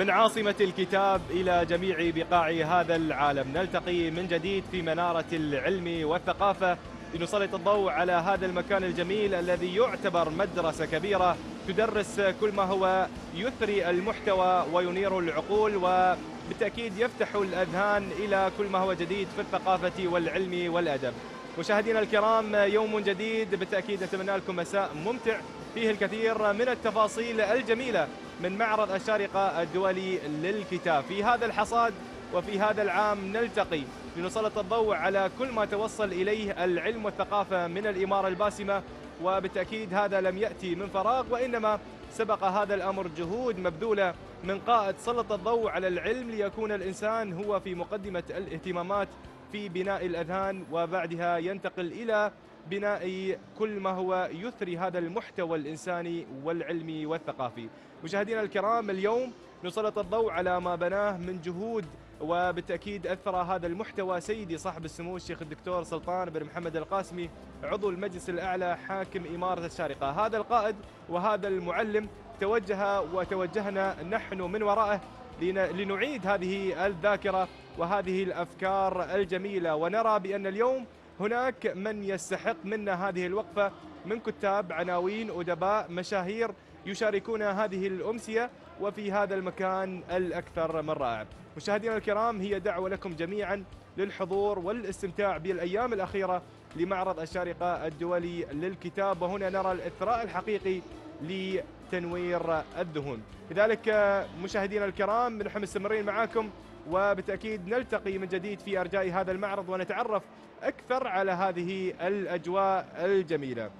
من عاصمة الكتاب إلى جميع بقاع هذا العالم. نلتقي من جديد في منارة العلم والثقافة. لنسلط الضوء على هذا المكان الجميل الذي يعتبر مدرسة كبيرة. تدرس كل ما هو يثري المحتوى وينير العقول وبالتأكيد يفتح الأذهان إلى كل ما هو جديد في الثقافة والعلم والأدب. مشاهدينا الكرام يوم جديد. بالتأكيد نتمنى لكم مساء ممتع. فيه الكثير من التفاصيل الجميلة. من معرض الشارقة الدولي للكتاب. في هذا الحصاد وفي هذا العام نلتقي لنسلط الضوء على كل ما توصل إليه العلم والثقافة من الإمارة الباسمة وبالتأكيد هذا لم يأتي من فراغ وإنما سبق هذا الأمر جهود مبذولة من قائد سلط الضوء على العلم ليكون الإنسان هو في مقدمة الاهتمامات في بناء الأذهان وبعدها ينتقل إلى بناء كل ما هو يثري هذا المحتوى الإنساني والعلمي والثقافي. مشاهدينا الكرام اليوم نسلط الضوء على ما بناه من جهود وبالتأكيد أثر هذا المحتوى سيدي صاحب السمو الشيخ الدكتور سلطان بن محمد القاسمي عضو المجلس الأعلى حاكم إمارة الشارقة. هذا القائد وهذا المعلم توجه وتوجهنا نحن من ورائه لنعيد هذه الذاكرة وهذه الأفكار الجميلة. ونرى بأن اليوم هناك من يستحق منا هذه الوقفة من كتاب عناوين أدباء مشاهير يشاركون هذه الأمسية وفي هذا المكان الأكثر من رائع. مشاهدينا الكرام هي دعوة لكم جميعا للحضور والاستمتاع بالأيام الأخيرة لمعرض الشارقة الدولي للكتاب. وهنا نرى الإثراء الحقيقي لتنوير الذهون لذلك مشاهدينا الكرام نحن مستمرين معاكم وبالتأكيد نلتقي من جديد في أرجاء هذا المعرض ونتعرف أكثر على هذه الأجواء الجميلة.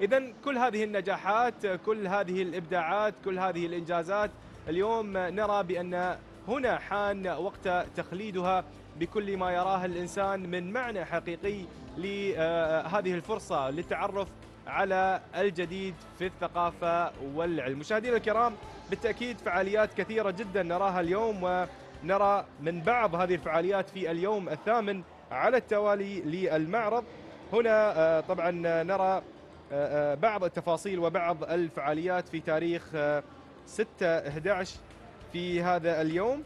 إذا كل هذه النجاحات كل هذه الإبداعات كل هذه الإنجازات اليوم نرى بأن هنا حان وقت تخليدها بكل ما يراه الإنسان من معنى حقيقي لهذه الفرصة للتعرف على الجديد في الثقافة والعلم. مشاهدينا الكرام بالتأكيد فعاليات كثيرة جدا نراها اليوم ونرى من بعض هذه الفعاليات في اليوم الثامن على التوالي للمعرض. هنا طبعا نرى بعض التفاصيل وبعض الفعاليات في تاريخ 6 11 في هذا اليوم.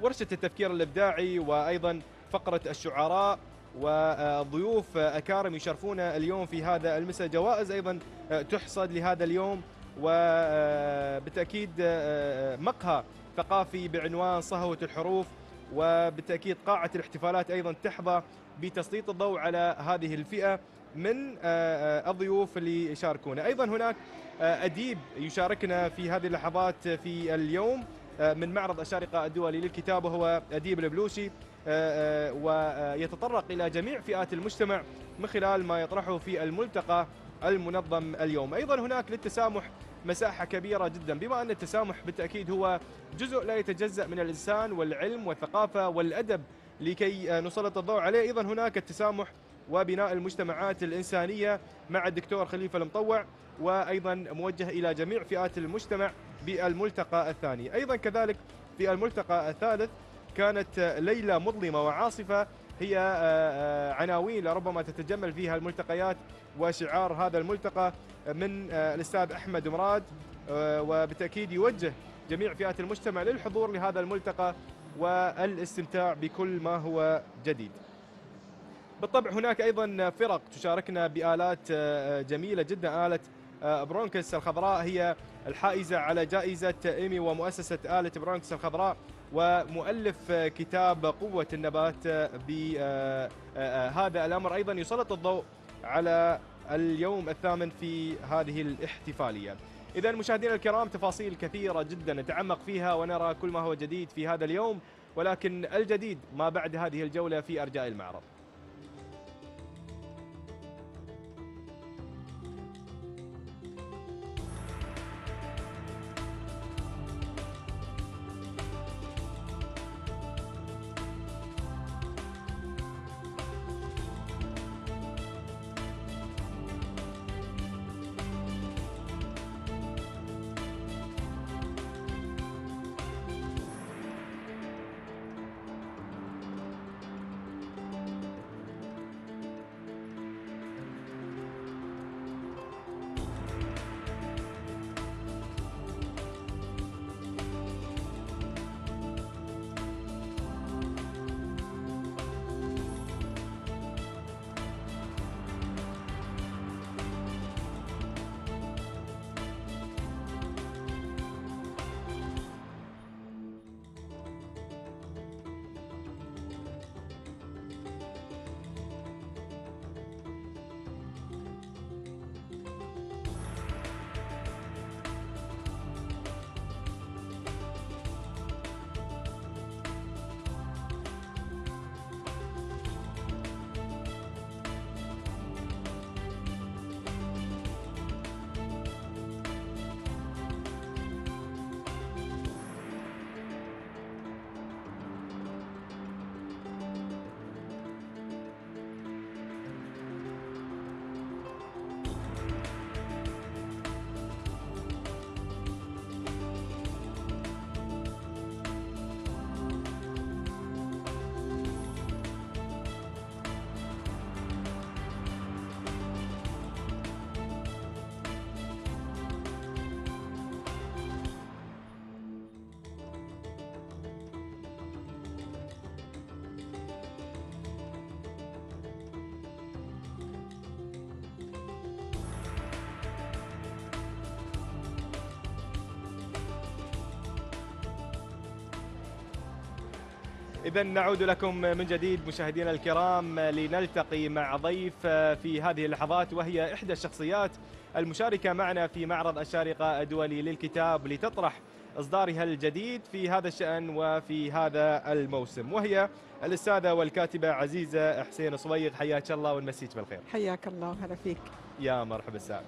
ورشة التفكير الإبداعي وأيضا فقرة الشعراء وضيوف أكارم يشرفون اليوم في هذا المساء. جوائز أيضا تحصد لهذا اليوم وبالتأكيد مقهى ثقافي بعنوان صهوة الحروف وبالتأكيد قاعة الاحتفالات أيضا تحظى بتسليط الضوء على هذه الفئة. من الضيوف اللي يشاركونا. أيضا هناك أديب يشاركنا في هذه اللحظات في اليوم من معرض الشارقة الدولي للكتاب وهو أديب البلوشي ويتطرق إلى جميع فئات المجتمع من خلال ما يطرحه في الملتقى المنظم اليوم. أيضا هناك للتسامح مساحة كبيرة جدا. بما أن التسامح بالتأكيد هو جزء لا يتجزأ من الإنسان والعلم والثقافة والأدب لكي نسلط الضوء عليه أيضا هناك التسامح وبناء المجتمعات الإنسانية مع الدكتور خليفة المطوع وأيضا موجه إلى جميع فئات المجتمع بالملتقى الثاني. أيضا كذلك في الملتقى الثالث كانت ليلة مظلمة وعاصفة هي عناوين لربما تتجمل فيها الملتقيات وشعار هذا الملتقى من الأستاذ أحمد مراد وبالتأكيد يوجه جميع فئات المجتمع للحضور لهذا الملتقى والإستمتاع بكل ما هو جديد. بالطبع هناك أيضا فرق تشاركنا بآلات جميلة جدا. آلة برونكس الخضراء هي الحائزة على جائزة إيمي ومؤسسة آلة برونكس الخضراء ومؤلف كتاب قوة النبات بهذا الأمر. أيضا يسلط الضوء على اليوم الثامن في هذه الاحتفالية. إذا مشاهدينا الكرام تفاصيل كثيرة جدا نتعمق فيها ونرى كل ما هو جديد في هذا اليوم ولكن الجديد ما بعد هذه الجولة في أرجاء المعرض. إذا نعود لكم من جديد مشاهدينا الكرام لنلتقي مع ضيف في هذه اللحظات وهي إحدى الشخصيات المشاركة معنا في معرض الشارقة الدولي للكتاب لتطرح إصدارها الجديد في هذا الشأن وفي هذا الموسم وهي الأستاذة والكاتبة عزيزة حسين صويغ حياك الله ونمسيك بالخير. حياك الله وهلا فيك. يا مرحبا السائل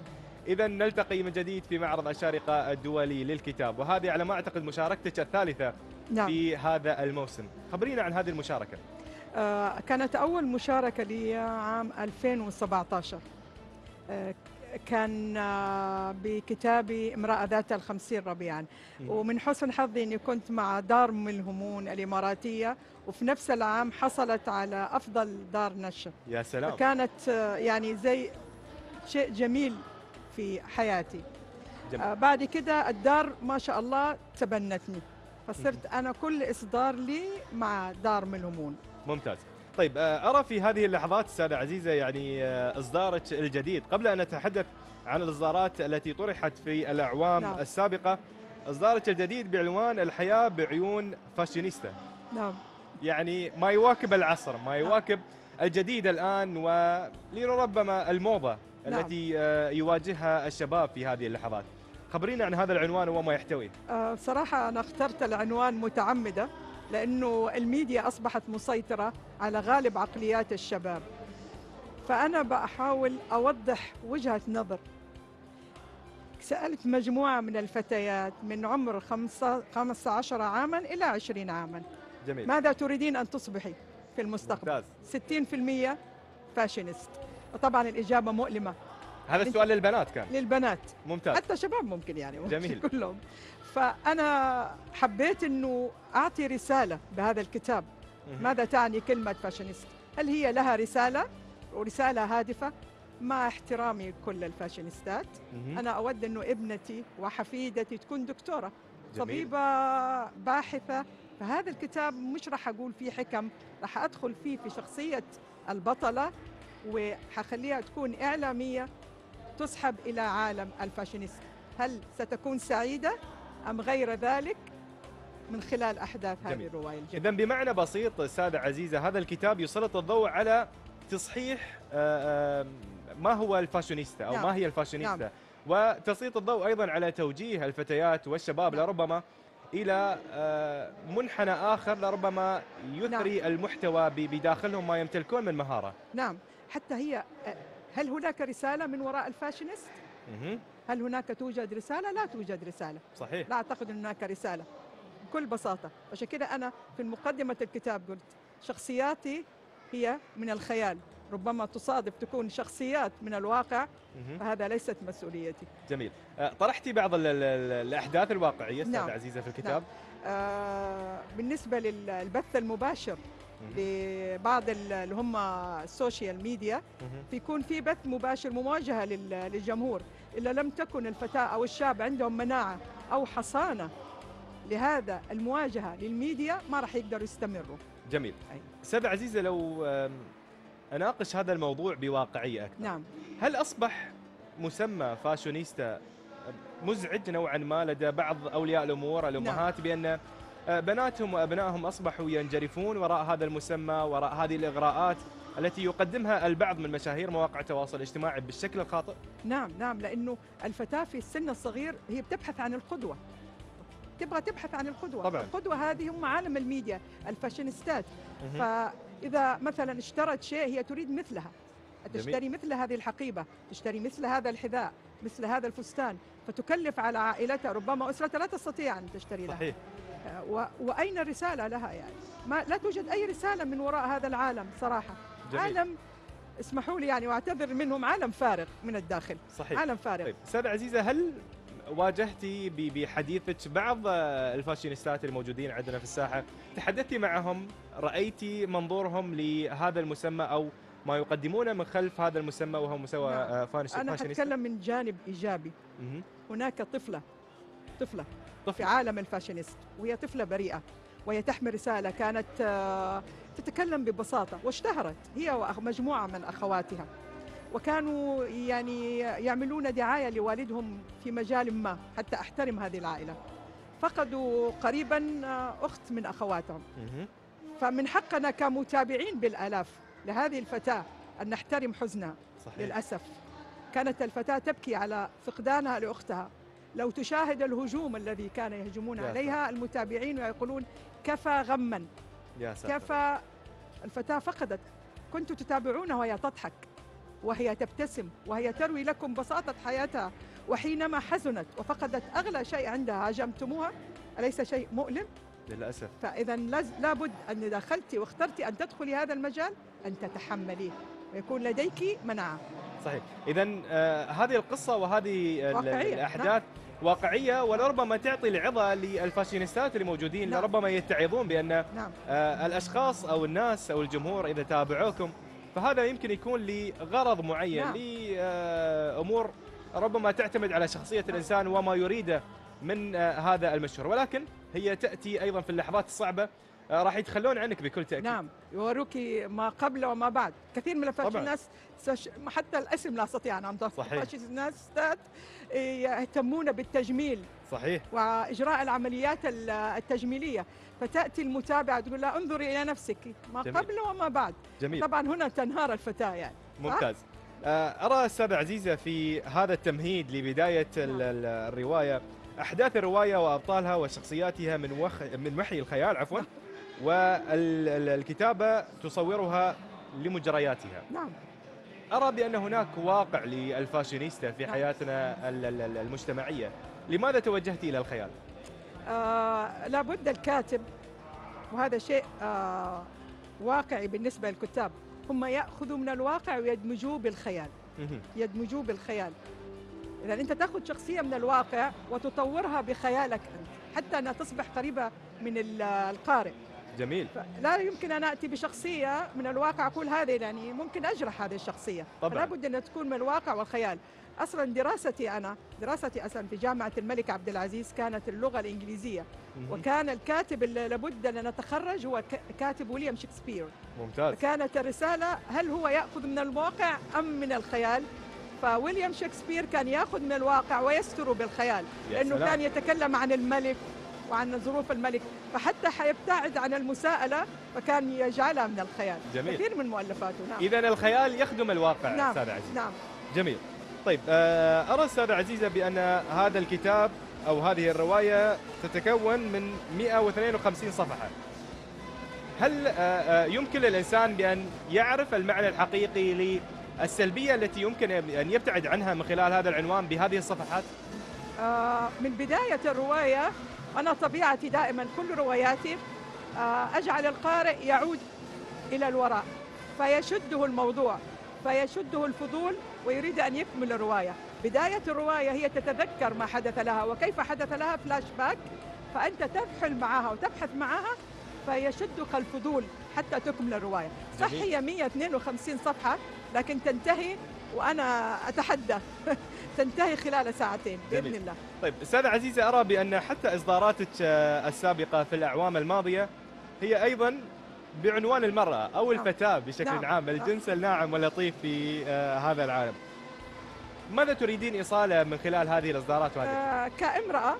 إذا نلتقي من جديد في معرض الشارقة الدولي للكتاب وهذه على ما أعتقد مشاركتك الثالثة نعم. في هذا الموسم. خبرينا عن هذه المشاركة. آه كانت أول مشاركة لي عام 2017 آه كان آه بكتابي امرأة ذات الخمسين ربيعا. ومن حسن حظي أني كنت مع دار من الهمون الإماراتية وفي نفس العام حصلت على أفضل دار نشر. يا سلام. فكانت آه يعني زي شيء جميل في حياتي. جميل. آه بعد كده الدار ما شاء الله تبنتني. فصرت أنا كل إصدار لي مع دار من ممتاز. طيب أرى في هذه اللحظات أستاذة عزيزة يعني إصدارك الجديد. قبل أن نتحدث عن الإصدارات التي طرحت في الأعوام نعم. السابقة إصدارك الجديد بعنوان الحياة بعيون فاشينيستا. نعم. يعني ما يواكب العصر ما يواكب الجديد الآن ولربما الموضة نعم. التي يواجهها الشباب في هذه اللحظات. خبرينا عن هذا العنوان وما يحتوي؟ آه صراحة أنا اخترت العنوان متعمدة لأنه الميديا أصبحت مسيطرة على غالب عقليات الشباب. فأنا بحاول أوضح وجهة نظر. سألت مجموعة من الفتيات من عمر 15 عاما إلى 20 عاما. جميل. ماذا تريدين أن تصبحي في المستقبل؟ ممتاز. 60% فاشينيست وطبعا الإجابة مؤلمة. هذا السؤال للبنات كان. للبنات. ممتاز. حتى شباب ممكن يعني ممكن جميل. كلهم. فأنا حبيت أنه أعطي رسالة بهذا الكتاب. ماذا تعني كلمة فاشينيست؟ هل هي لها رسالة؟ ورسالة هادفة مع احترامي لكل الفاشينيستات. أنا أود أنه ابنتي وحفيدتي تكون دكتورة جميل. طبيبة باحثة. فهذا الكتاب مش راح أقول فيه حكم راح أدخل فيه في شخصية البطلة وحخليها تكون إعلامية تسحب إلى عالم الفاشينيست هل ستكون سعيدة أم غير ذلك من خلال أحداث هذه جميل. الرواية الجميلة إذا بمعنى بسيط أستاذة عزيزة هذا الكتاب يسلط الضوء على تصحيح آه، آه، ما هو الفاشونيستا أو نعم. ما هي الفاشونيستا نعم. وتسليط الضوء أيضا على توجيه الفتيات والشباب نعم. لربما إلى آه، منحنى آخر لربما يثري المحتوى ب- بداخلهم ما يمتلكون من مهارة نعم حتى هي هل هناك رسالة من وراء الفاشينيست؟ مهم. هل هناك توجد رسالة؟ لا توجد رسالة صحيح لا أعتقد أن هناك رسالة بكل بساطة عشان كده أنا في مقدمة الكتاب قلت شخصياتي هي من الخيال ربما تصادف تكون شخصيات من الواقع. فهذا ليست مسؤوليتي جميل آه، طرحتي بعض ال- ال- الأحداث الواقعية أستاذة نعم. عزيزة في الكتاب آه بالنسبة للبث المباشر. لبعض ال- اللي هم ال social media. بيكون في بث مباشر مواجهة لل- للجمهور. إلا لم تكن الفتاة أو الشاب عندهم مناعة أو حصانة لهذا المواجهة للميديا ما راح يقدروا يستمروا. جميل. أي. أستاذة عزيزة لو آم، أناقش هذا الموضوع بواقعية أكثر. نعم. هل أصبح مسمى فاشونيستا مزعج نوعا ما لدى بعض أولياء الأمور الأمهات بأن آه، بناتهم وأبنائهم أصبحوا ينجرفون وراء هذا المسمى وراء هذه الإغراءات التي يقدمها البعض من مشاهير مواقع التواصل الاجتماعي بالشكل الخاطئ. نعم نعم لأنه الفتاة في السن الصغير هي بتبحث عن القدوة. تبغى تبحث عن القدوة. طبعاً. القدوة هذه هم عالم الميديا الفاشينيستات. مهم. فإذا مثلا اشترت شيء هي تريد مثلها. جميل. تشتري مثل هذه الحقيبة تشتري مثل هذا الحذاء مثل هذا الفستان فتكلف على عائلتها ربما أسرتها لا تستطيع أن تشتري لها. صحيح. و... وأين الرسالة لها يعني؟ ما لا توجد أي رسالة من وراء هذا العالم صراحة. جميل. عالم اسمحوا لي يعني واعتذر منهم عالم فارغ من الداخل. صحيح. عالم فارغ طيب استاذة عزيزة هل واجهتي بحديثك بعض الفاشينيستات الموجودين عندنا في الساحة؟ تحدثتي معهم رأيتي منظورهم لهذا المسمى أو ما يقدمونه من خلف هذا المسمى وهو مسمى نعم. آه، فاشينيستا حتكلم من جانب إيجابي. مهم. هناك طفلة طفلة. في عالم الفاشينيست وهي طفلة بريئة وهي تحمل رسالة كانت آه، تتكلم ببساطة واشتهرت هي ومجموعة من أخواتها. وكانوا يعني يعملون دعاية لوالدهم في مجال ما حتى أحترم هذه العائلة. فقدوا قريبا آه، أخت من أخواتهم. فمن حقنا كمتابعين بالآلاف لهذه الفتاة أن نحترم حزنها. صحيح. للأسف. كانت الفتاة تبكي على فقدانها لأختها. لو تشاهد الهجوم الذي كان يهجمون عليها المتابعين ويقولون كفى غما. يا ساتر. كفى الفتاة فقدت. كنتم تتابعونها وهي تضحك وهي تبتسم وهي تروي لكم بساطة حياتها وحينما حزنت وفقدت أغلى شيء عندها هاجمتموها؟ أليس شيء مؤلم؟ للأسف. فإذا لابد أن دخلت واخترت أن تدخلي هذا المجال أن تتحمليه ويكون لديك مناعة. صحيح. اذا آه هذه القصة وهذه ال- واقعية، الأحداث واقعية ولربما تعطي العظة للفاشينيستات اللي موجودين نعم. لربما يتعظون بأن نعم آه الأشخاص أو الناس أو الجمهور إذا تابعوكم فهذا يمكن يكون لغرض معين نعم. لأمور ربما تعتمد على شخصية الإنسان وما يريده من آه هذا المشهور ولكن هي تأتي أيضا في اللحظات الصعبة آه راح يتخلون عنك بكل تأكيد. نعم يوروك ما قبل وما بعد. كثير من. الناس حتى الاسم لا استطيع أن انطق صحيح. الناس يهتمون بالتجميل صحيح. وإجراء العمليات ال- التجميلية. فتأتي المتابعة تقول لها انظري إلى نفسك. ما جميل. قبل وما بعد. جميل. طبعا هنا تنهار الفتاة يعني. ممتاز. آه، أرى أستاذة عزيزة في هذا التمهيد لبداية ال- ال- الرواية. أحداث الرواية وأبطالها وشخصياتها من وخ... من وحي الخيال عفوا. والكتابة تصورها لمجرياتها. نعم. أرى بأن هناك واقع للفاشينيستا في نعم. حياتنا ال- ال- ال- المجتمعية. لماذا توجهت إلى الخيال؟ آه لابد الكاتب وهذا شيء آه واقعي بالنسبة للكتاب. هم ياخذوا من الواقع ويدمجوه بالخيال. يدمجوه بالخيال. إذا أنت تأخذ شخصية من الواقع وتطورها بخيالك أنت حتى أنها تصبح قريبة من ال- القارئ. جميل. لا يمكن أن أتي بشخصية من الواقع أقول هذه يعني ممكن أجرح هذه الشخصية. طبعاً. فلا بد أن تكون من الواقع والخيال. أصلا دراستي أنا دراستي أصلا في جامعة الملك عبد العزيز كانت اللغة الإنجليزية. مهم. وكان الكاتب اللي لابد أن نتخرج هو كاتب ويليام شكسبير. ممتاز. فكانت الرسالة هل هو يأخذ من الواقع أم من الخيال؟ فويليام شكسبير كان يأخذ من الواقع ويستر بالخيال. يا لأنه سلام. كان يتكلم عن الملك وعن ظروف الملك. فحتى حيبتعد عن المساءلة فكان يجعلها من الخيال. جميل. كثير من مؤلفاته نعم. إذا الخيال يخدم الواقع نعم أستاذة عزيزة نعم. جميل. طيب آه، أرى أستاذة عزيزة بأن هذا الكتاب أو هذه الرواية تتكون من 152 صفحة. هل آه، آه، يمكن للإنسان بأن يعرف المعنى الحقيقي للسلبية التي يمكن أن يبتعد عنها من خلال هذا العنوان بهذه الصفحات؟ من بداية الرواية أنا طبيعتي دائما كل رواياتي آه أجعل القارئ يعود إلى الوراء فيشده الموضوع فيشده الفضول ويريد أن يكمل الرواية بداية الرواية هي تتذكر ما حدث لها وكيف حدث لها فلاش باك فأنت ترحل معها وتبحث معها فيشدك الفضول حتى تكمل الرواية صح. هي 152 صفحة لكن تنتهي وأنا أتحدى تنتهي خلال ساعتين بإذن جميل. الله طيب أستاذة عزيزة أرى بأن حتى إصداراتك آه، السابقة في الأعوام الماضية هي أيضا بعنوان المرأة أو نعم. الفتاة بشكل نعم. عام. الجنس الناعم واللطيف في آه، هذا العالم ماذا تريدين إيصاله من خلال هذه الإصدارات وهذه آه كامرأة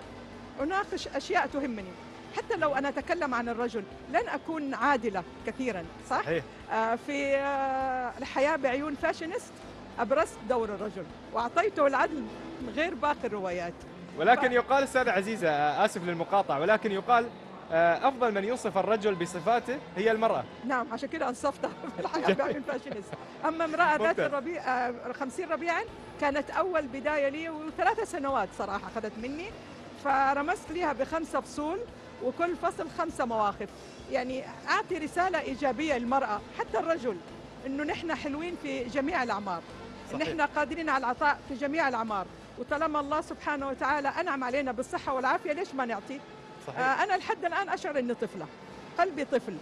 أناقش أشياء تهمني حتى لو أنا أتكلم عن الرجل لن أكون عادلة كثيرا صح؟ صحيح آه في آه الحياة بعيون فاشينيست أبرزت دور الرجل وأعطيته العدل من غير باقي الروايات. ولكن يقال أستاذة عزيزة آه، آسف للمقاطعة ولكن يقال آه، أفضل من يوصف الرجل بصفاته هي المرأة. نعم عشان كده أنصفتها في فاشينيست أما امرأة ذات. الربيع آه 50 ربيعا كانت أول بداية لي وثلاث سنوات صراحة أخذت مني. فرمزت لها بخمسة فصول وكل فصل خمسة مواقف. يعني أعطي رسالة إيجابية للمرأة حتى الرجل إنه نحن حلوين في جميع الأعمار. إن صحيح. نحن قادرين على العطاء في جميع الأعمار. وطالما الله سبحانه وتعالى أنعم علينا بالصحة والعافية. ليش ما نعطي؟ صحيح. آه، أنا لحد الآن أشعر إني طفلة قلبي طفل.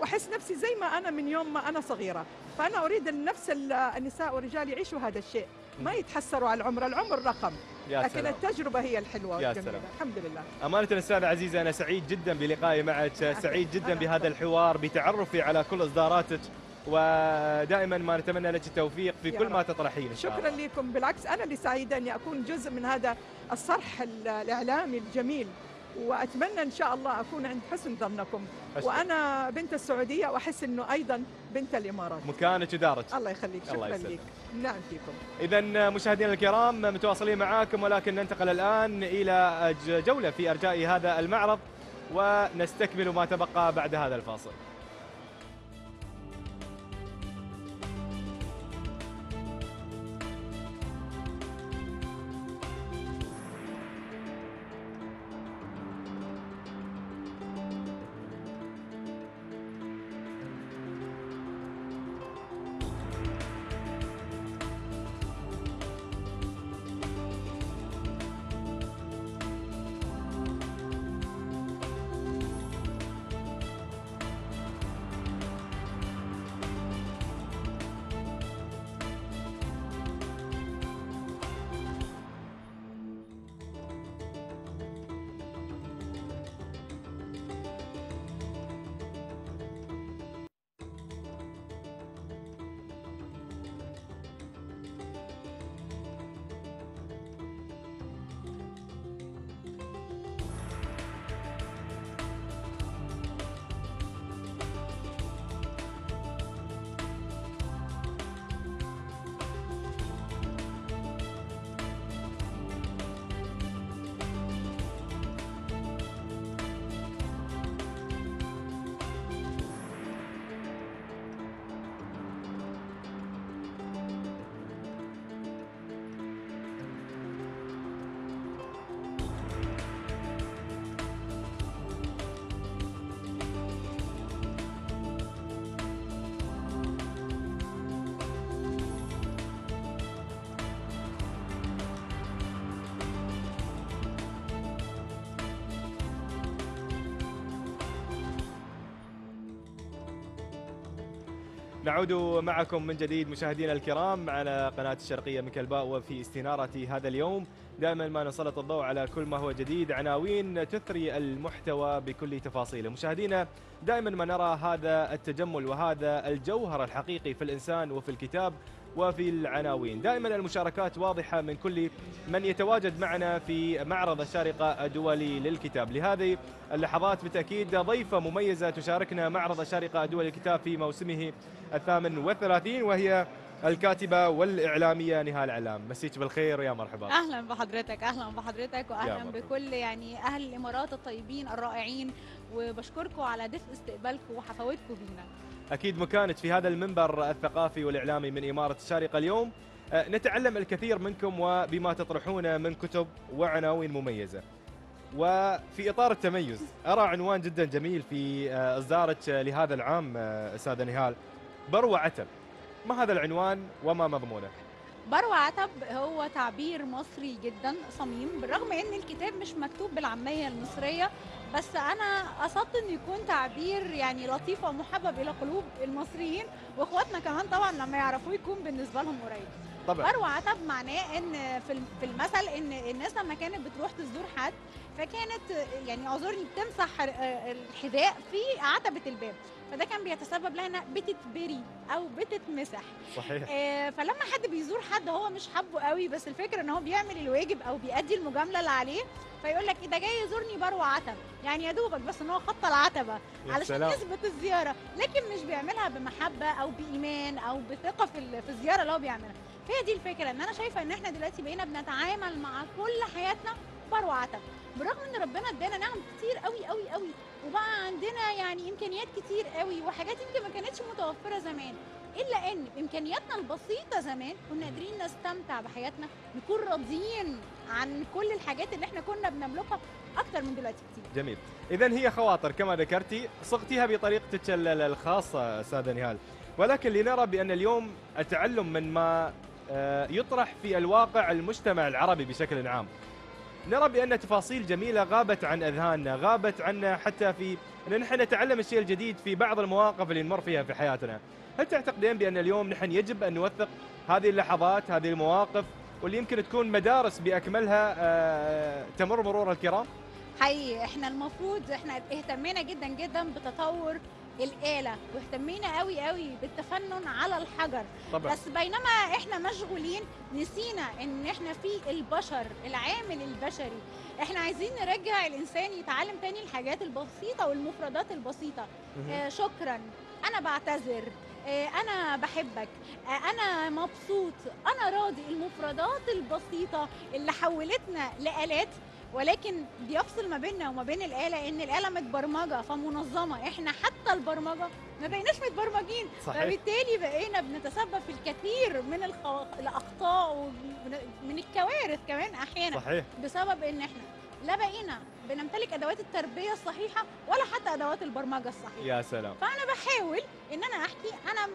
وأحس نفسي زي ما أنا من يوم ما أنا صغيرة. فأنا أريد إن نفس ال- النساء والرجال يعيشوا هذا الشيء. ما يتحسروا على العمر. العمر رقم. يا لكن سلام. التجربة هي الحلوة يا سلام. الحمد لله. أمانة أستاذة عزيزة أنا سعيد جدا بلقائي معك. سعيد جدا بهذا. الحوار بتعرفي على كل إصداراتك. ودائما ما نتمنى لك التوفيق في كل. ما تطرحين شكرا الله. لكم. بالعكس أنا اللي سعيدة إني أكون جزء من هذا الصرح ال- الإعلامي الجميل وأتمنى إن شاء الله أكون عند حسن ظنكم. وأنا بنت السعودية وأحس إنه أيضا بنت الإمارات. مكانك ودارك. الله يخليك. الله شكرا يسلمك. لك. نعم فيكم. إذا مشاهدينا الكرام متواصلين معاكم ولكن ننتقل الآن إلى ج- جولة في أرجاء هذا المعرض ونستكمل ما تبقى بعد هذا الفاصل. نعود معكم من جديد مشاهدينا الكرام على قناة الشرقية من كلباء وفي استنارة هذا اليوم. دائما ما نسلط الضوء على كل ما هو جديد. عناوين تثري المحتوى بكل تفاصيله. مشاهدينا دائما ما نرى هذا التجمل وهذا الجوهر الحقيقي في الإنسان وفي الكتاب. وفي العناوين. دائما المشاركات واضحة من كل من يتواجد معنا في معرض الشارقة الدولي للكتاب. لهذه اللحظات بالتأكيد ضيفة مميزة تشاركنا معرض الشارقة الدولي للكتاب في موسمه الثامن والثلاثين وهي الكاتبة والإعلامية نهال علام. مسيك بالخير يا مرحبا. أهلا بحضرتك أهلا بحضرتك واهلا. بكل يعني أهل الإمارات الطيبين الرائعين وبشكركم على دفء استقبالكم وحفاوتكم بينا. أكيد مكانك في هذا المنبر الثقافي والإعلامي من إمارة الشارقة اليوم. أه، نتعلم الكثير منكم وبما تطرحون من كتب وعناوين مميزة. وفي إطار التميز أرى عنوان جدا جميل في أه، إصدارك لهذا العام أه، أستاذة نهال. بروع عتب. ما هذا العنوان وما مضمونه؟ بروع عتب هو تعبير مصري جدا صميم بالرغم إن الكتاب مش مكتوب بالعامية المصرية بس أنا قصدت إنه يكون تعبير يعني لطيف ومحبب إلى قلوب المصريين وإخواتنا كمان طبعا لما يعرفوه يكون بالنسبة لهم قريب. طبعا. بروع عتب معناه إن في الم- في المثل إن الناس لما كانت بتروح تزور حد فكانت يعني أعذرني بتمسح الحذاء في عتبة الباب. فده كان بيتسبب لها انها بتتبري أو بتتمسح. صحيح. آه، فلما حد بيزور حد هو مش حابه قوي بس الفكرة إن هو بيعمل الواجب أو بيأدي المجاملة اللي عليه فيقول لك إيه ده جاي يزورني بروع عتب يعني يا دوبك بس إن هو خط العتبة علشان. يثبت الزيارة لكن مش بيعملها بمحبة أو بإيمان أو بثقة في الزيارة اللي هو بيعملها. فهي دي الفكرة إن أنا شايفة إن إحنا دلوقتي بقينا بنتعامل مع كل حياتنا بروع عتب برغم إن ربنا ادانا نعم كتير قوي قوي قوي وبقى عندنا يعني إمكانيات كتير قوي وحاجات يمكن ما كانتش متوفرة زمان إلا إن بامكانياتنا البسيطة زمان كنا قادرين نستمتع بحياتنا نكون راضيين عن كل الحاجات اللي إحنا كنا بنملكها أكتر من دلوقتي كتير جميل. اذا هي خواطر كما ذكرتي صغتيها بطريقتك ال- ال- الخاصة أستاذة نهال. ولكن لنرى بأن اليوم التعلم من ما آه، يطرح في الواقع المجتمع العربي بشكل عام. نرى بأن تفاصيل جميلة غابت عن أذهاننا غابت عنا حتى في أن نحن نتعلم الشيء الجديد في بعض المواقف اللي نمر فيها في حياتنا. هل تعتقدين بأن اليوم نحن يجب أن نوثق هذه اللحظات هذه المواقف واللي يمكن تكون مدارس بأكملها آه، تمر مرور الكرام؟ حقيقي إحنا المفروض إحنا اهتمينا جدا جدا بتطور الآلة واهتمينا قوي قوي بالتفنن على الحجر. طبعا. بس بينما إحنا مشغولين نسينا إن إحنا في البشر العامل البشري. إحنا عايزين نرجع الإنسان يتعلم تاني الحاجات البسيطة والمفردات البسيطة. آه شكرا. أنا بعتذر. آه أنا بحبك. آه أنا مبسوط. أنا راضي. المفردات البسيطة اللي حولتنا لآلات ولكن بيفصل ما بيننا وما بين الآلة إن الآلة متبرمجة فمنظمة. إحنا حتى البرمجة ما بقيناش متبرمجين. صحيح. فبالتالي بقينا بنتسبب في الكثير من الخو... الأخطاء ومن من الكوارث كمان أحيانا صحيح. بسبب إن إحنا لا بقينا بنمتلك أدوات التربية الصحيحة ولا حتى أدوات البرمجة الصحيحة. يا سلام. فأنا بحاول إن أنا أحكي أنا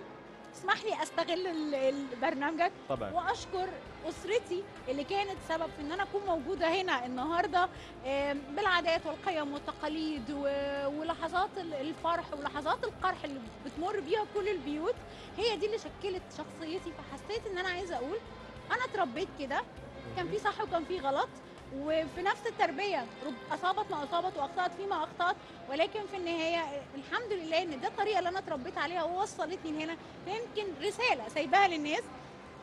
اسمح لي أستغل برنامجك طبعا. وأشكر أسرتي اللي كانت سبب في إن أنا أكون موجودة هنا النهارده. آم، بالعادات والقيم والتقاليد ولحظات ال- الفرح ولحظات القرح اللي بتمر بيها كل البيوت هي دي اللي شكلت شخصيتي. فحسيت إن أنا عايزة أقول أنا اتربيت كده. كان في صح وكان في غلط. وفي نفس التربية رب- أصابت ما أصابت وأخطأت فيما أخطأت ولكن في النهاية الحمد لله إن ده الطريقة اللي أنا اتربيت عليها ووصلتني لهنا فيمكن رسالة سايباها للناس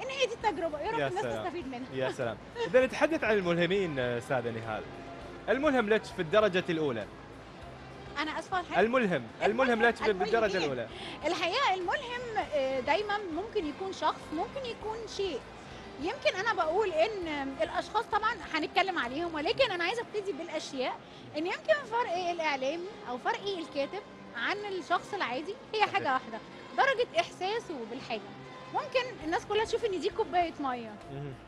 إن هي دي التجربة يا رب الناس سلام. تستفيد منها؟ يا سلام. إذا نتحدث عن الملهمين أستاذة نهال الملهم لك في الدرجة الأولى. أنا أسفة حاجة الملهم الملهم لك في. بالدرجه الأولى. الحقيقة الملهم آه، دايما ممكن يكون شخص ممكن يكون شيء. يمكن أنا بقول إن الأشخاص طبعا هنتكلم عليهم ولكن أنا عايزة أبتدي بالأشياء إن يمكن فرق الاعلامي أو فرق الكاتب عن الشخص العادي هي. حاجة واحدة درجة احساسه بالحاجة ممكن الناس كلها تشوف إن دي كوباية مية.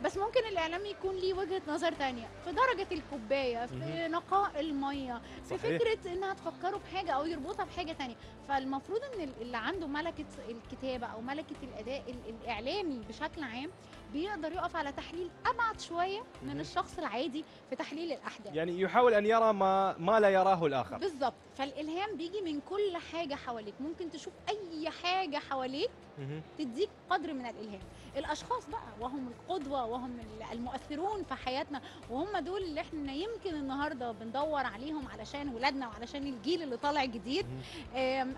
بس ممكن الإعلام يكون ليه وجهة نظر تانية في درجة الكوباية في. نقاء المية في صحيح. فكرة إنها تفكروا بحاجه أو يربطها بحاجة تانية فالمفروض إن اللي عنده ملكة الكتابة أو ملكة الأداء ال- الإعلامي بشكل عام بيقدر يقف على تحليل أبعد شوية من. الشخص العادي في تحليل الأحداث. يعني يحاول أن يرى ما ما لا يراه الآخر. بالظبط. فالإلهام بيجي من كل حاجة حواليك. ممكن تشوف أي حاجة حواليك. تديك قدر من الإلهام. الأشخاص بقى وهم القدوة وهم المؤثرون في حياتنا وهم دول اللي إحنا يمكن النهارده بندور عليهم علشان ولادنا وعلشان الجيل اللي طالع جديد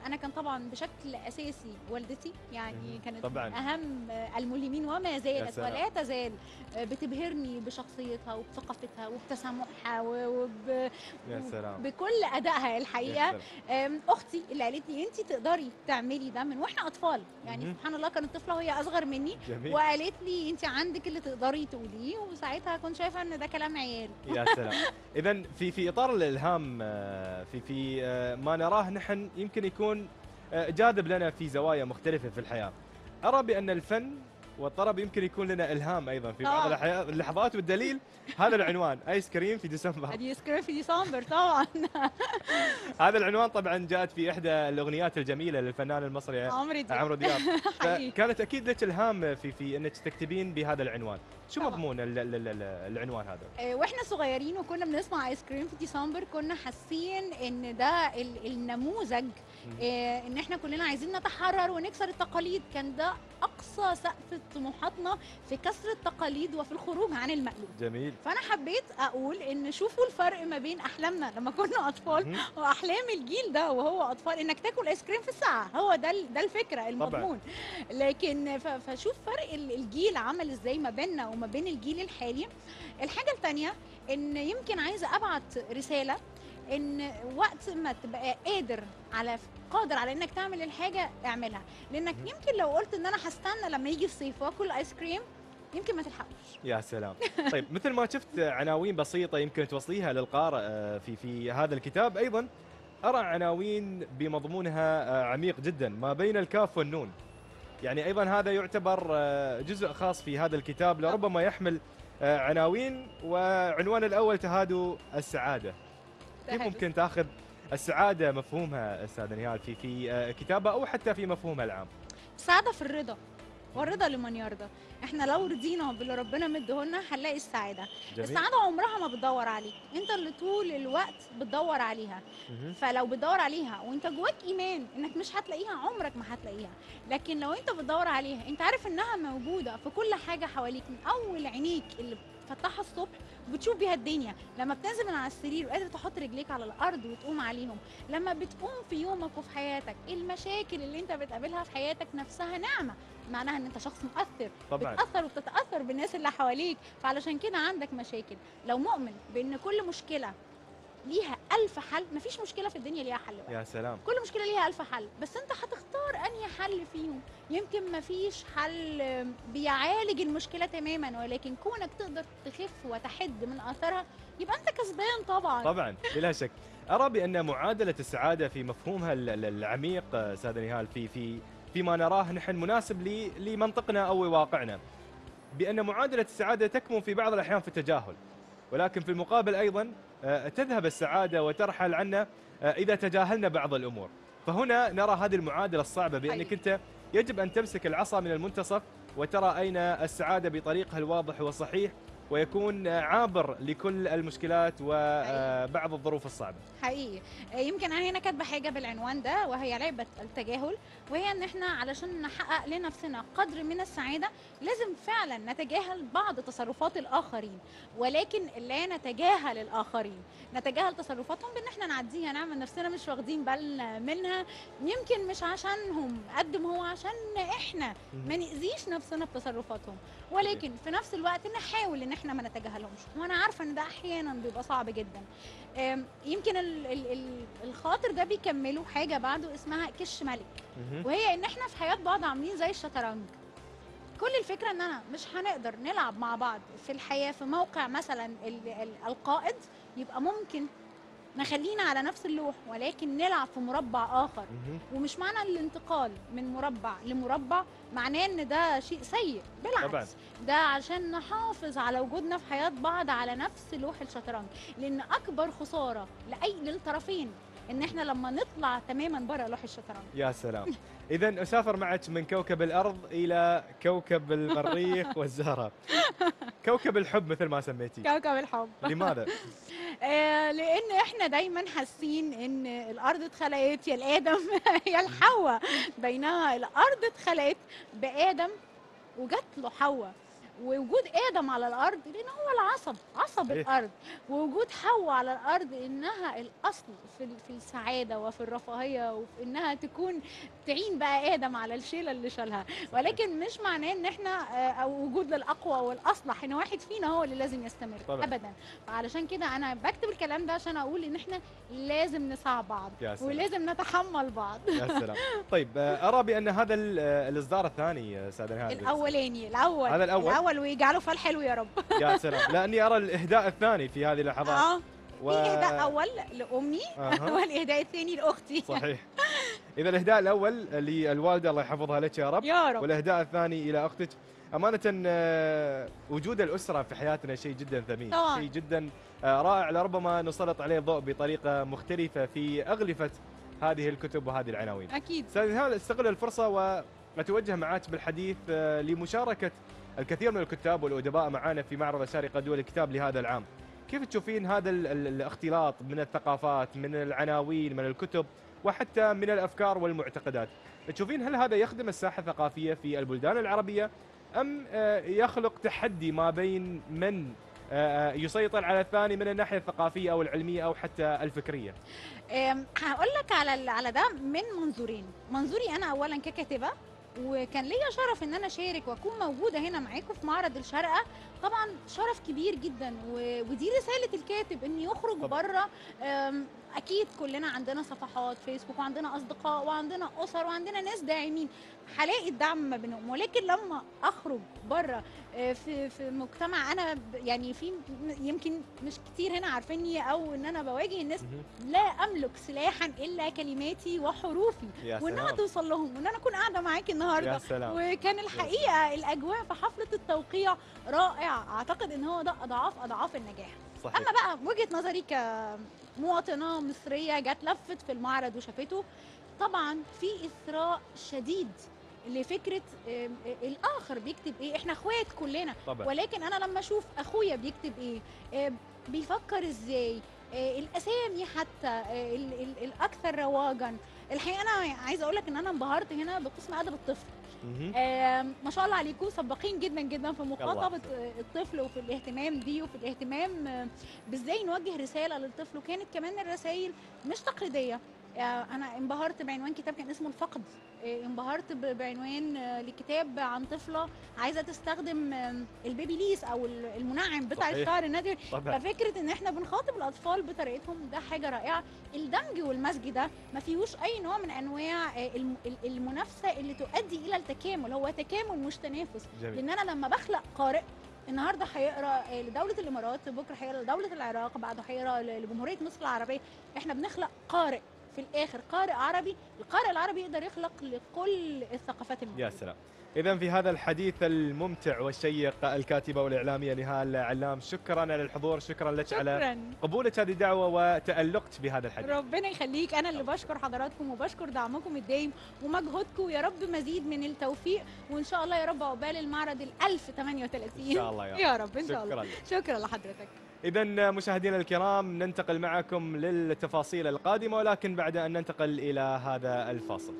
أنا كان طبعا بشكل أساسي والدتي يعني. كانت طبعاً. من أهم آه، الملهمين وما زالت. ولا تزال آه، بتبهرني بشخصيتها وبثقافتها وبتسامحها وب... يا سلام بكل أدائها الحقيقة أختي اللي قالت لي انت تقدري تعملي ده من وإحنا أطفال يعني. سبحان الله كانت طفلة وهي أصغر مني جميل وقالت لي انت عندك اللي تقدري تقوليه وساعتها كنت شايفة إن ده كلام عيال. يا سلام. اذا في في إطار الإلهام آه، في في آه، ما نراه نحن يمكن يكون آه، جاذب لنا في زوايا مختلفة في الحياة. أرى بأن الفن والطرب يمكن يكون لنا إلهام أيضا في بعض آه. اللحظات والدليل هذا العنوان آيس كريم في ديسمبر. آيس كريم في ديسمبر طبعا. هذا العنوان طبعا جاءت في إحدى الأغنيات الجميلة للفنان المصري عمرو دياب. حقيقي. فكانت أكيد لك إلهام في في إنك تكتبين بهذا العنوان. شو طبعاً. مضمون ال- ال- ال- العنوان هذا؟ آه، وإحنا صغيرين وكنا بنسمع آيس كريم في ديسمبر كنا حاسين إن ده ال- النموذج آه، إن إحنا كلنا عايزين نتحرر ونكسر التقاليد. كان ده أقصى سقف طموحاتنا في كسر التقاليد وفي الخروج عن المألوف جميل. فأنا حبيت أقول إن شوفوا الفرق ما بين أحلامنا لما كنا أطفال. وأحلام الجيل ده وهو أطفال. إنك تاكل آيس كريم في الساعة هو ده ده الفكرة المضمون. لكن ف- فشوف فرق ال- الجيل عمل إزاي ما بيننا وما بين الجيل الحالي. الحاجة الثانية إن يمكن عايزه أبعت رسالة إن وقت ما تبقى قادر على قادر على إنك تعمل الحاجة اعملها. لأنك. يمكن لو قلت إن أنا هستنى لما يجي الصيف وأكل ايس كريم يمكن ما تلحقوش يا سلام. طيب مثل ما شفت عناوين بسيطة يمكن توصليها للقارئ آه، في في هذا الكتاب. أيضا أرى عناوين بمضمونها آه، عميق جدا ما بين الكاف والنون. يعني أيضا هذا يعتبر آه، جزء خاص في هذا الكتاب لربما يحمل عناوين. وعنوان الأول تهادوا السعادة. كيف ممكن تأخذ السعادة مفهومها أستاذ نهال في في آه، كتابة أو حتى في مفهومها العام. سعادة في الرضا والرضا لمن يرضى. إحنا لو رضينا باللي ربنا مديهولنا هنلاقي السعادة. جميل. السعادة عمرها ما بتدور عليك. أنت اللي طول الوقت بتدور عليها. مهم. فلو بتدور عليها وأنت جواك إيمان إنك مش هتلاقيها عمرك ما هتلاقيها. لكن لو أنت بتدور عليها أنت عارف إنها موجودة في كل حاجة حواليك من أول عينيك اللي بتفتحها الصبح بتشوف بيها الدنيا. لما بتنزل من على السرير وقادر تحط رجليك على الأرض وتقوم عليهم. لما بتقوم في يومك وفي حياتك المشاكل اللي انت بتقابلها في حياتك نفسها نعمه معناها إن انت شخص مؤثر طبعا. بتأثر وبتتأثر بالناس اللي حواليك. فعلشان كده عندك مشاكل. لو مؤمن بأن كل مشكلة ليها ألف حل. مفيش مشكلة في الدنيا ليها حل بقى. يا سلام. كل مشكلة ليها ألف حل. بس أنت هتختار أنهي حل فيهم. يمكن مفيش حل بيعالج المشكلة تماما ولكن كونك تقدر تخف وتحد من أثرها يبقى أنت كسبان طبعا. طبعا بلا شك. أرى بأن معادلة السعادة في مفهومها ال- ال- العميق أستاذ نهال في في فيما نراه نحن مناسب لمنطقنا أو واقعنا. بأن معادلة السعادة تكمن في بعض الأحيان في التجاهل ولكن في المقابل أيضا تذهب السعادة وترحل عنا آه، إذا تجاهلنا بعض الأمور. فهنا نرى هذه المعادلة الصعبة بأنك أنت يجب أن تمسك العصا من المنتصف وترى أين السعادة بطريقها الواضح والصحيح. ويكون آه، عابر لكل المشكلات وبعض الظروف الصعبة. حقيقي. آه، يمكن أنا هنا كاتبة حاجة بالعنوان ده وهي لعبة التجاهل وهي إن إحنا علشان نحقق لنفسنا قدر من السعادة لازم فعلا نتجاهل بعض تصرفات الآخرين ولكن لا نتجاهل الآخرين. نتجاهل تصرفاتهم بإن إحنا نعديها. نعمل نفسنا مش واخدين بالنا منها. يمكن مش عشانهم قد ما هو عشان إحنا ما نأذيش نفسنا بتصرفاتهم. ولكن في نفس الوقت نحاول إن إحنا ما نتجاهلهمش. وأنا عارفة إن ده أحيانا بيبقى صعب جدا. يمكن ال ال ال الخاطر ده بيكملوا حاجة بعده اسمها كش ملك. وهي إن إحنا في حياة بعض عاملين زي الشطرنج. كل الفكرة إن أنا مش هنقدر نلعب مع بعض في الحياة في موقع مثلا ال ال القائد يبقى ممكن نخلينا على نفس اللوح ولكن نلعب في مربع آخر. ومش معنى الانتقال من مربع لمربع معناه إن ده شيء سيء. بالعكس طبعاً. ده عشان نحافظ على وجودنا في حياة بعض على نفس لوح الشطرنج. لأن أكبر خسارة لأي للطرفين إن إحنا لما نطلع تماما بره لوح الشطرنج. يا سلام. اذا أسافر معك من كوكب الأرض إلى كوكب المريخ والزهرة. كوكب الحب مثل ما سميتي كوكب الحب. لماذا؟ آه لأن إحنا دايما حاسين إن الأرض اتخلقت يا الآدم يا الحواء. بينما الأرض اتخلقت بآدم وجات له حواء. ووجود آدم على الأرض لأن هو العصب عصب إيه. الأرض. ووجود حواء على الأرض إنها الأصل في في السعادة وفي الرفاهية وفي إنها تكون تعين بقى آدم على الشيلة اللي شالها. ولكن مش معناه إن إحنا آه، أو وجود للأقوى والأصلح. ان واحد فينا هو اللي لازم يستمر طبعاً. ابدا. فعلشان كده أنا بكتب الكلام ده عشان أقول إن إحنا لازم نساع بعض يا سلام. ولازم نتحمل بعض. يا سلام. طيب آه، أرى بأن هذا آه، الإصدار الثاني نهال الأولاني الأول. هذا الأول؟ الأول ويجعله فال حلو يا رب. يا سلام. لأني أرى الإهداء الثاني في هذه اللحظات. آه. و... في إهداء أول لأمي أها. والإهداء الثاني لأختي. صحيح. إذا الإهداء الأول للوالدة الله يحفظها لك يا رب. يا رب. والإهداء الثاني إلى أختك. أمانة آه، وجود الأسرة في حياتنا شيء جدا ثمين. طبعاً. شيء جدا آه، رائع. لربما نسلط عليه الضوء بطريقة مختلفة في أغلفة هذه الكتب وهذه العناوين. أكيد. استغل الفرصة وأتوجه معك بالحديث آه، لمشاركة الكثير من الكتاب والأدباء معنا في معرض اشارقه دول الكتاب لهذا العام. كيف تشوفين هذا ال- ال- الاختلاط من الثقافات من العناوين من الكتب وحتى من الأفكار والمعتقدات؟ تشوفين هل هذا يخدم الساحة الثقافية في البلدان العربية أم آه، يخلق تحدي ما بين من آه، آه، يسيطر على الثاني من الناحية الثقافية أو العلمية أو حتى الفكرية؟ هقول لك على على ده من منظورين. منظوري أنا اولا ككاتبة وكان ليا شرف إن أنا أشارك وأكون موجودة هنا معاكم في معرض الشارقه طبعا شرف كبير جدا ودي رسالة الكاتب ان يخرج. بره أكيد كلنا عندنا صفحات فيسبوك وعندنا أصدقاء وعندنا أسر وعندنا ناس داعمين. هلاقي الدعم ما بينهم. ولكن لما أخرج بره آه، في في مجتمع أنا يعني في يمكن مش كتير هنا عارفيني أو إن أنا بواجه الناس لا أملك سلاحا إلا كلماتي وحروفي وانها توصل لهم وإن أنا أكون قاعدة معاكي النهارده. وكان الحقيقة الأجواء في حفلة التوقيع رائعة. أعتقد إن هو ده أضعاف أضعاف النجاح. صحيح. أما بقى وجهة نظري كمواطنه مصرية جت لفت في المعرض وشافته. طبعا في إثراء شديد لفكرة آه، الآخر بيكتب إيه؟ إحنا إخوات كلنا. طبعا. ولكن أنا لما أشوف أخويا بيكتب إيه؟ بيفكر إزاي؟ آه، الأسامي حتى آه، ال- ال- الأكثر رواجا. الحقيقة أنا عايزة أقول لك إن أنا انبهرت هنا بقسم أدب الطفل. ما شاء الله عليكم سباقين جدا جدا في مخاطبه الطفل وفي الاهتمام بيه وفي الاهتمام آه، بإزاي نوجه رسالة للطفل؟ وكانت كمان الرسائل مش تقليدية. آه، أنا انبهرت بعنوان كتاب كان اسمه الفقد. انبهرت بعنوان آه، لكتاب عن طفلة عايزة تستخدم البيبي ليس أو ال- المنعم بتاع. الشعر النادر ففكرة إن إحنا بنخاطب الأطفال بطريقتهم ده حاجة رائعة. الدمج والمزج ده ما فيهوش أي نوع من أنواع آه، الم- ال- المنافسة اللي تؤدي إلى التكامل. هو تكامل مش تنافس. جميل. لأن أنا لما بخلق قارئ النهارده هيقرأ آه، لدولة الإمارات بكرة هيقرأ لدولة العراق بعده هيقرأ لجمهورية مصر العربية. إحنا بنخلق قارئ. في الآخر قارئ عربي القارئ العربي يقدر يخلق لكل الثقافات يا الموجوده سلام. إذا في هذا الحديث الممتع والشيق الكاتبة والإعلامية نهال علام شكرا على الحضور شكرا لك على شكرا. قبولك هذه الدعوة وتألقت بهذا الحديث. ربنا يخليك. أنا اللي بشكر حضراتكم وبشكر دعمكم الدايم ومجهودكم. يا رب مزيد من التوفيق. وإن شاء الله يا رب عقبال المعرض ال 1038 إن شاء الله يا رب يا رب. إن شاء شكرا الله شكرا لحضرتك. إذا مشاهدينا الكرام ننتقل معكم للتفاصيل القادمة ولكن بعد أن ننتقل إلى هذا الفاصل.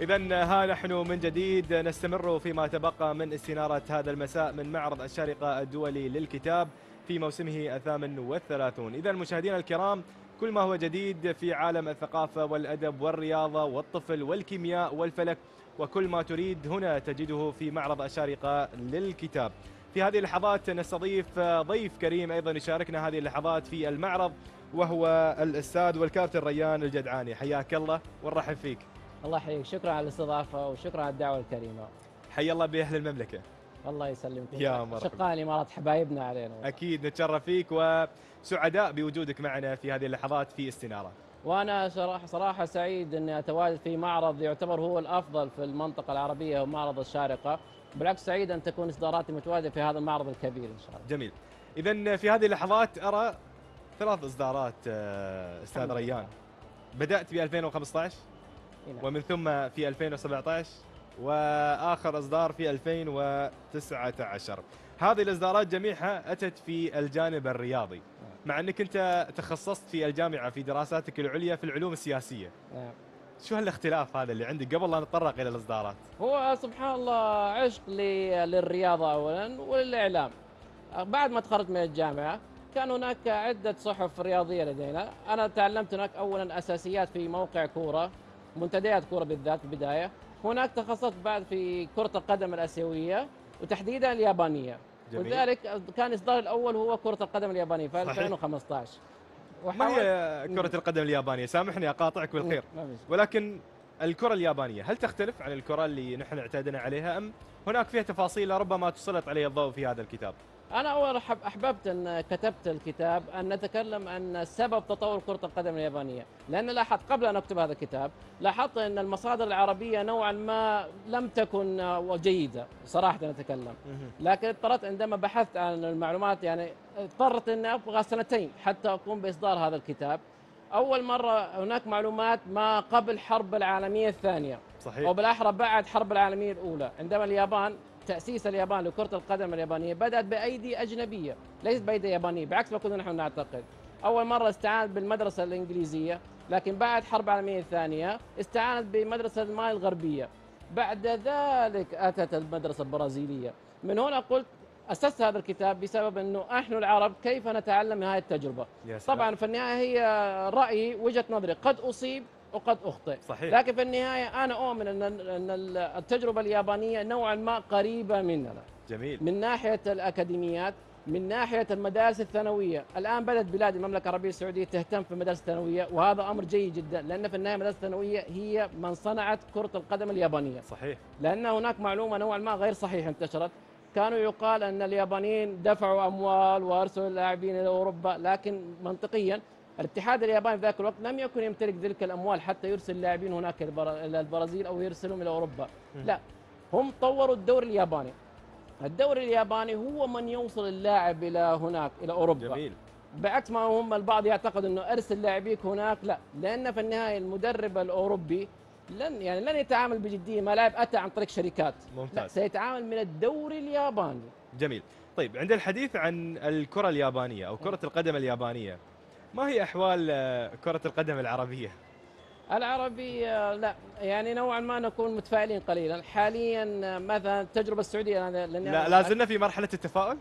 إذا ها نحن من جديد نستمر فيما تبقى من استنارة هذا المساء من معرض الشارقة الدولي للكتاب في موسمه الثامن والثلاثون. إذا مشاهدينا الكرام كل ما هو جديد في عالم الثقافة والأدب والرياضة والطفل والكيمياء والفلك وكل ما تريد هنا تجده في معرض الشارقة للكتاب. في هذه اللحظات نستضيف ضيف كريم أيضا يشاركنا هذه اللحظات في المعرض وهو الأستاذ والكابتن ريان الجدعاني. حياك الله ونرحب فيك. الله يحييك. شكرا على الاستضافة وشكرا على الدعوة الكريمة. حي الله بأهل المملكة. الله يسلمكم يا مرحبا. شقاء الامارات حبايبنا علينا. أكيد نتشرف فيك وسعداء بوجودك معنا في هذه اللحظات في استنارة. وأنا صراحة صراحة سعيد إني أتواجد في معرض يعتبر هو الأفضل في المنطقة العربية هو معرض الشارقة. بالعكس سعيد أن تكون إصداراتي متواجدة في هذا المعرض الكبير إن شاء الله. جميل. إذا في هذه اللحظات أرى ثلاث إصدارات آه، لله. ريان. بدأت في 2015 إي نعم. ومن ثم في 2017 وآخر إصدار في 2019 هذه الإصدارات جميعها أتت في الجانب الرياضي مع أنك أنت تخصصت في الجامعة في دراساتك العليا في العلوم السياسية. نعم. شو هالاختلاف هذا اللي عندك قبل لا نتطرق إلى الإصدارات؟ هو سبحان الله عشق لي- للرياضة اولا وللإعلام. بعد ما تخرجت من الجامعة كان هناك عدة صحف رياضية لدينا. أنا تعلمت هناك أولا أساسيات في موقع كورة. منتديات كورة بالذات في البداية هناك تخصصت بعد في كرة القدم الآسيوية وتحديدا اليابانية جميل. ولذلك كان الإصدار الأول هو كرة القدم اليابانية في صحيح. 2015 ما هي كرة القدم اليابانية سامحني أقاطعك بالخير. ولكن الكرة اليابانية هل تختلف عن الكرة اللي نحن اعتدنا عليها أم هناك فيها تفاصيل ربما تسلط عليها الضوء في هذا الكتاب. أنا أول أحب أحببت أن كتبت الكتاب أن نتكلم عن سبب تطور كرة القدم اليابانية، لأن لاحظت قبل أن أكتب هذا الكتاب لاحظت أن المصادر العربية نوعا ما لم تكن جيدة صراحة نتكلم، لكن اضطرت عندما بحثت عن المعلومات يعني اضطرت أن أبغى سنتين حتى أقوم بإصدار هذا الكتاب. أول مرة هناك معلومات ما قبل الحرب العالمية الثانية. صحيح. أو بالأحرى بعد الحرب العالمية الأولى. عندما اليابان تأسيس اليابان لكرة القدم اليابانية بدأت بأيدي أجنبية ليست بأيدي يابانية بعكس ما كنا نحن نعتقد. أول مرة استعانت بالمدرسة الإنجليزية لكن بعد الحرب العالمية الثانية استعانت بمدرسة الماء الغربية. بعد ذلك أتت المدرسة البرازيلية. من هنا قلت أسست هذا الكتاب بسبب أنه نحن العرب كيف نتعلم من هذه سلام. طبعا في النهاية هي رأيي وجهة نظري. قد أصيب وقد أخطئ. صحيح. لكن في النهاية أنا أؤمن أن أن التجربة اليابانية نوعا ما قريبة مننا. جميل. من ناحية الأكاديميات من ناحية المدارس الثانوية. الآن بدأت بلاد المملكة العربية السعودية تهتم في المدارس الثانوية وهذا أمر جيد جدا لأن في النهاية المدارس الثانوية هي من صنعت كرة القدم اليابانية. صحيح. لأن هناك معلومة نوعا ما غير صحيحة انتشرت. كانوا يقال أن اليابانيين دفعوا أموال وأرسلوا اللاعبين إلى أوروبا لكن منطقيا الاتحاد الياباني في ذاك الوقت لم يكن يمتلك تلك الأموال حتى يرسل لاعبين هناك إلى البرازيل أو يرسلهم إلى أوروبا. مم. لا هم طوروا الدوري الياباني. الدوري الياباني هو من يوصل اللاعب إلى هناك إلى أوروبا. جميل. بعكس ما هم البعض يعتقد إنه أرسل لاعبيك هناك. لا لأن في النهاية المدرب الأوروبي لن يعني لن يتعامل بجدية ما لاعب أتى عن طريق شركات. لا ممتاز. سيتعامل من الدوري الياباني. جميل. طيب عند الحديث عن الكرة اليابانية أو كرة القدم اليابانية ما هي أحوال آه، كرة القدم العربية؟ العربي آه، لا. يعني نوعا ما نكون متفائلين قليلا. حاليا آه، مثلا التجربة السعودية؟ أنا- لأني لا لا زلنا في مرحلة التفاؤل؟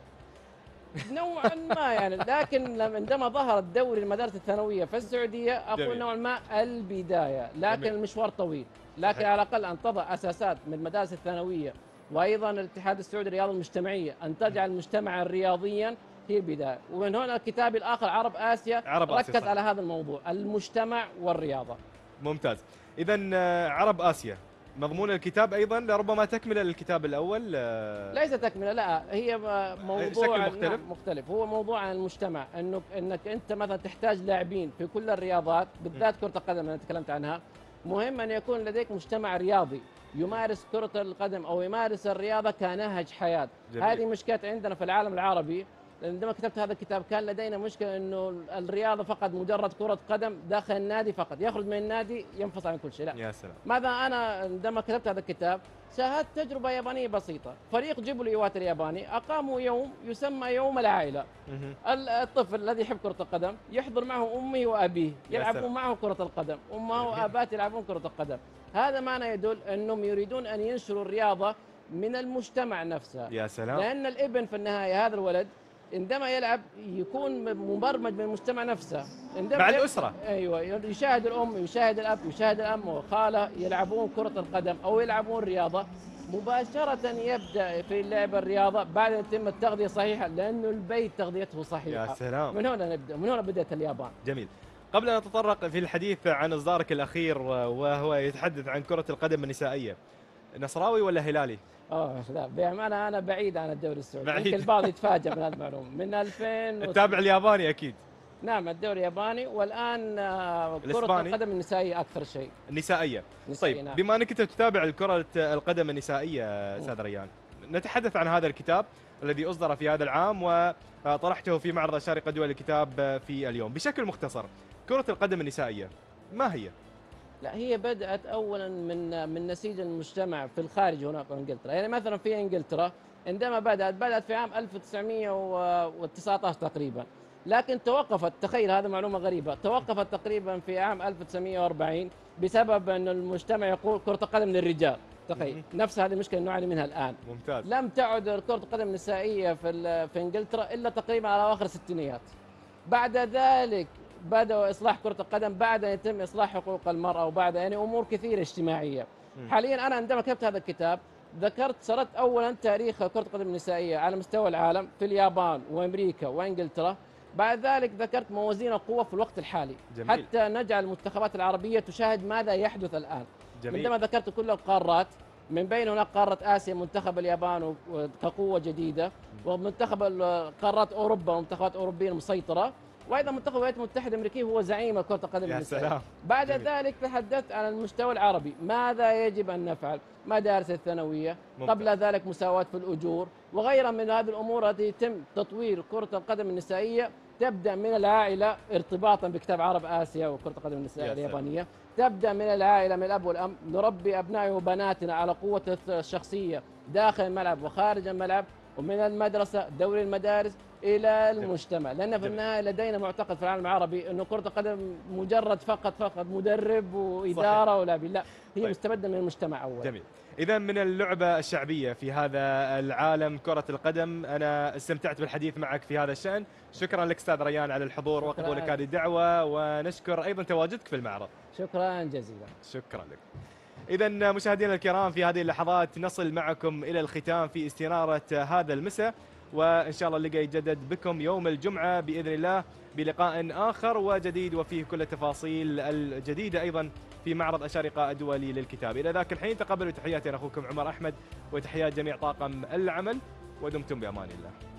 نوعا ما يعني. لكن عندما ظهر الدوري المدارس الثانوية في السعودية أقول. نوعا ما البداية. لكن جميل. المشوار طويل. لكن صحيح. على الأقل أن تضع أساسات من المدارس الثانوية وأيضا الاتحاد السعودي للرياضة المجتمعية. أن تجعل مجتمعا رياضيا هي البدايه ومن هنا كتابي الآخر عرب آسيا عرب آسيا، ركز صح. على هذا الموضوع المجتمع والرياضة. ممتاز. إذا آه، عرب آسيا. مضمون الكتاب أيضا لربما تكمل الكتاب الأول آه، ليس تكملة لا هي موضوع شكل مختلف؟ نعم، مختلف. هو موضوع عن المجتمع انك إنك أنت مثلا تحتاج لاعبين في كل الرياضات بالذات كرة القدم اللي أنا تكلمت عنها. مهم أن يكون لديك مجتمع رياضي يمارس كرة القدم أو يمارس الرياضة كنهج حياة. جميل. هذه مشكلة عندنا في العالم العربي. عندما كتبت هذا الكتاب كان لدينا مشكلة إنه الرياضة فقط مجرد كرة قدم داخل النادي فقط. يخرج من النادي ينفصل عن كل شيء. لا. يا سلام. ماذا أنا عندما كتبت هذا الكتاب شاهدت تجربة يابانية بسيطة. فريق جيبوا ايوات الياباني أقاموا يوم يسمى يوم العائلة. الطفل الذي يحب كرة القدم يحضر معه امه وأبيه يلعبون. معه كرة القدم. أمه. وابات يلعبون كرة القدم. هذا معنى يدل أنهم يريدون أن ينشروا الرياضة من المجتمع نفسه يا سلام. لأن الابن في النهاية هذا الولد عندما يلعب يكون مبرمج من المجتمع نفسه. عندما مع الأسرة. أيوه يشاهد الأم يشاهد الأب يشاهد الأم والخاله يلعبون كرة القدم أو يلعبون رياضة. مباشرة يبدأ في لعب الرياضة بعد أن يتم التغذية صحيحة لأنه البيت تغذيته صحيحة. يا سلام. من هنا نبدأ؟ من هنا بدأت اليابان. جميل. قبل أن نتطرق في الحديث عن إصدارك الأخير وهو يتحدث عن كرة القدم النسائية نصراوي ولا هلالي؟ آه لا بأمانة أنا بعيد عن الدوري السعودي بعيد. يمكن البعض يتفاجأ من هذه المعلومة من 2000 تتابع الياباني أكيد نعم الدوري الياباني والآن آه، كرة الإسباني. القدم النسائية أكثر شيء النسائية نسائي طيب نعم. بما أنك أنت تتابع كرة القدم النسائية أستاذ ريان نتحدث عن هذا الكتاب الذي أصدر في هذا العام وطرحته في معرض شارقة دول الكتاب في اليوم بشكل مختصر كرة القدم النسائية ما هي؟ لا هي بدأت أولا من من نسيج المجتمع في الخارج هنا في إنجلترا. يعني مثلا في إنجلترا عندما بدأت بدأت في عام 1919 تقريبا. لكن توقفت تخيل هذه معلومة غريبة توقفت تقريبا في عام 1940 بسبب أن المجتمع يقول كرة القدم للرجال. تخيل نفس هذه المشكلة اللي نعاني منها الآن. ممتاز. لم تعد كرة القدم النسائية في في إنجلترا إلا تقريبا على أواخر الستينيات. بعد ذلك بدأوا إصلاح كرة القدم بعد أن يتم إصلاح حقوق المرأة وبعد يعني أمور كثيرة اجتماعية. حاليا أنا عندما كتبت هذا الكتاب ذكرت سردت أولا تاريخ كرة القدم النسائية على مستوى العالم في اليابان وأمريكا وإنجلترا. بعد ذلك ذكرت موازين القوة في الوقت الحالي. جميل. حتى نجعل المنتخبات العربية تشاهد ماذا يحدث الآن. جميل. عندما ذكرت كل القارات من بين هناك قارة آسيا منتخب اليابان كقوة جديدة ومنتخب قارات أوروبا ومنتخبات أوروبية مسيطرة. وأيضا منتخب الولايات المتحدة الأمريكية هو زعيم كرة القدم يا سلام. بعد جميل. ذلك تحدثت عن المستوى العربي. ماذا يجب أن نفعل؟ مدارس الثانوية؟ ممتاز. قبل ذلك مساواة في الأجور. وغيرها من هذه الأمور التي يتم تطوير كرة القدم النسائية تبدأ من العائلة ارتباطا بكتاب عرب آسيا وكرة القدم سلام. اليابانية. تبدأ من العائلة من الأب والأم. نربي أبنائي وبناتنا على قوة الشخصية داخل الملعب وخارج الملعب. ومن المدرسة دوري المدارس. إلى المجتمع لأن في جميل. النهاية لدينا معتقد في العالم العربي أنه كرة القدم مجرد فقط فقط مدرب وإدارة ولاعبين لا هي طيب. مستمدة من المجتمع أول. جميل. إذا من اللعبة الشعبية في هذا العالم كرة القدم أنا استمتعت بالحديث معك في هذا الشأن. شكرا لك أستاذ ريان على الحضور. وقبولك هذه الدعوة ونشكر أيضا تواجدك في المعرض. شكرا جزيلا. شكرا لك. إذا مشاهدينا الكرام في هذه اللحظات نصل معكم إلى الختام في استنارة هذا المساء. وإن شاء الله اللقاء يجدد بكم يوم الجمعة بإذن الله بلقاء آخر وجديد وفيه كل التفاصيل الجديدة أيضا في معرض أشارقة الدولي للكتاب. إلى ذاك الحين تقبلوا تحياتي أخوكم عمر أحمد وتحيات جميع طاقم العمل ودمتم بأمان الله.